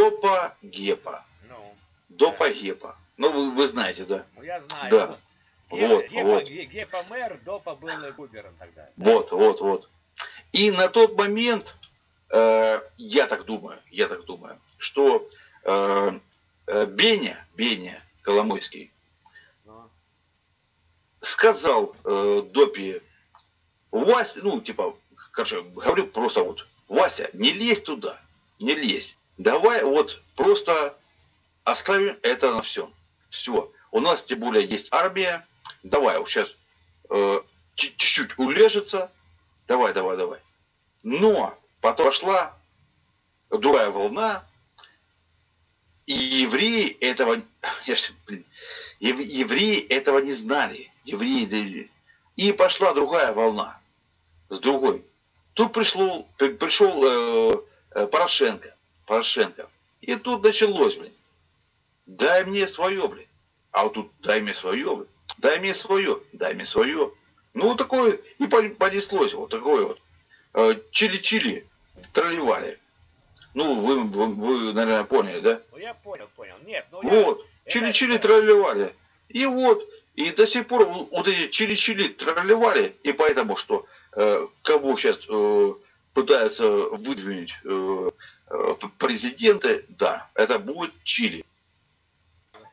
Допа Гепа. Ну, Допа Гепа. Ну, вы, вы знаете, да? ну я знаю. Да. Ге- Вот, Гепа, вот. Ге- Гепа мэр, Допа был губером тогда. Вот, вот, вот. И на тот момент, э, я так думаю, я так думаю, что э, э, Беня, Беня Коломойский, Ну, сказал э, Допе, Вася, ну, типа, короче, говорю просто вот, Вася, не лезь туда, не лезь. Давай вот просто оставим это на все. Все. У нас тем более есть армия. Давай, вот сейчас э, чуть- чуть-чуть улежется. Давай, давай, давай. Но потом пошла другая волна, и евреи этого, я ж, блин, ев- евреи этого не знали. Евреи, и пошла другая волна с другой. Тут пришло, при- пришел э, э, Порошенко, Порошенко. И тут началось, блин. Дай мне свое, блин. А вот тут дай мне свое, блин. Дай мне свое, дай мне свое. Ну, вот такое и пон- понеслось, вот такое вот. Э, Чили-чили, тролливали. Ну, вы, вы, вы, наверное, поняли, да? ну я понял, понял. Нет, ну. Вот, чили-чили тролливали. И вот, и до сих пор вот эти чили-чили тролливали, и поэтому, что э, кого сейчас э, пытаются выдвинуть э, президенты, да, это будет Чили.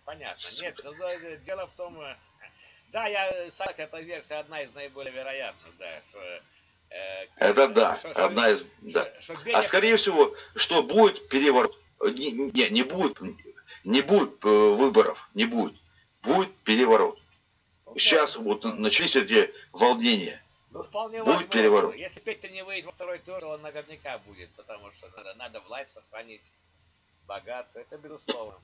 Понятно. Нет, ну, дело в том, э, да, я согласен, эта версия одна из наиболее вероятных, да. Что, э, Это да, что- одна из... Да. что- что А Беня- скорее всего, что будет переворот. Не, не, не будет, не будет э, выборов, не будет. Будет переворот. Ну, Сейчас вот начались эти волнения. Ну, вполне будет возможно. переворот. Если Петя не выйдет во второй тур, он наверняка будет, потому что надо, надо власть сохранить, богатство, это безусловно.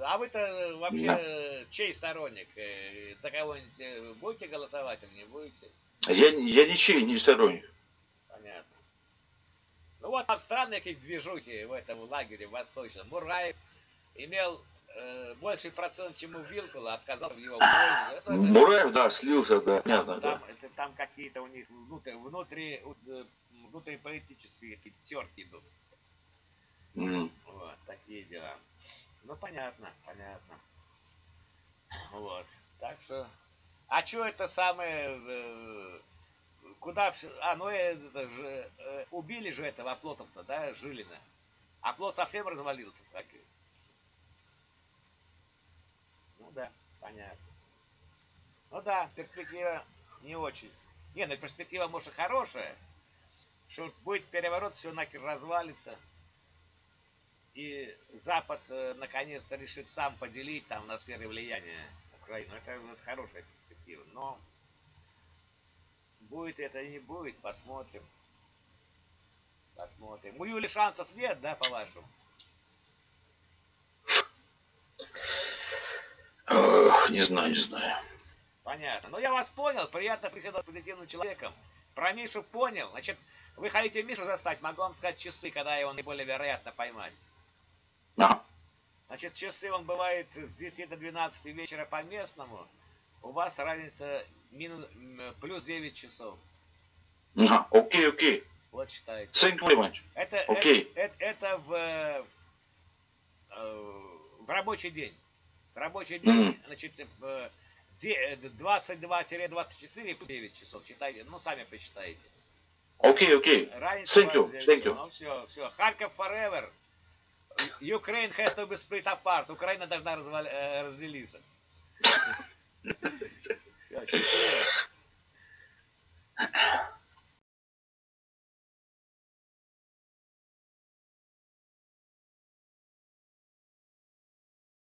А вы-то вообще Да. чей сторонник? Э, За кого-нибудь э, будете голосовать или не будете? Я, я ничей не сторонник. Понятно. Ну вот там странные какие движухи в этом лагере восточном. Мураев имел э, больший процент, чем у Вилкула, отказал в его пользу. Это- это- Мураев, да, слился, да, понятно, да. Там, это, там какие-то у них внутри, внутри, э, внутриполитические какие-то терки идут. М. Вот, такие дела. Ну, понятно, понятно. Вот. Так что... А что это самое... э, куда все... А, ну, это же... э, убили же этого оплотовца, да, Жилина. Оплот совсем развалился, так. Ну да, понятно. Ну да, перспектива не очень. Не, ну перспектива, может, и хорошая. Что будет переворот, все нахер развалится. И Запад э, наконец-то решит сам поделить там на сферы влияния Украину. Это, это хорошая перспектива. Но будет это или не будет, посмотрим. Посмотрим. У Юли шансов нет, да, по-вашему? Не знаю, не знаю. Понятно. Ну, я вас понял. Приятно беседовать с позитивным человеком. Про Мишу понял. Значит, вы хотите Мишу застать? Могу вам сказать часы, когда его наиболее вероятно поймать. Ага. Значит, часы он бывает с 10 до 12 вечера по местному. У вас разница минус, плюс 9 часов. Ага, окей, окей. Вот считайте. Thank you very much. Это, это, это, это в, э, э, в рабочий день. Рабочий день, значит, в де- 22-24 плюс 9 часов. Читайте, ну, сами посчитайте. Окей, окей. Разница Thank you, thank you. Ну, все, все. Харьков forever. Ukraine has to be split apart. Украина должна развали- э, разделиться. Все, счастливо.